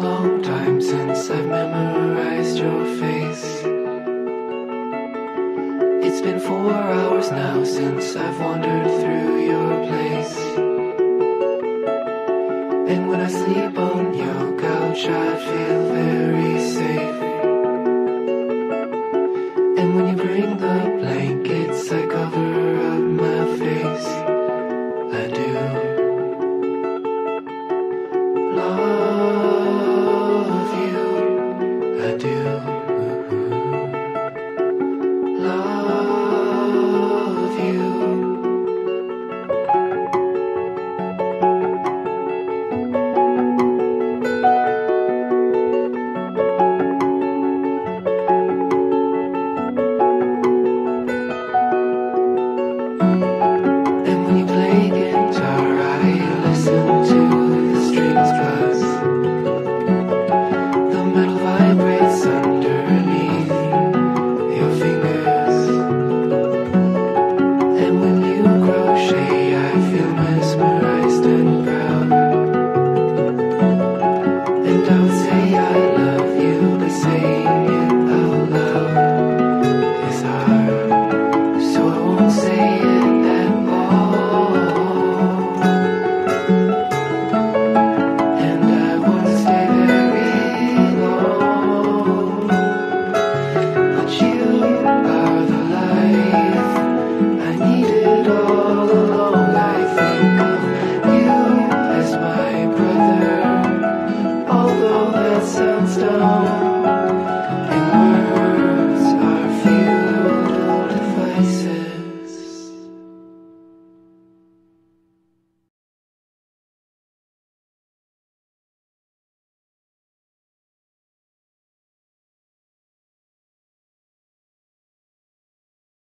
long time since I've memorized your face. It's been four hours now since I've wandered through your place. And when I sleep on your couch, I feel very. I do.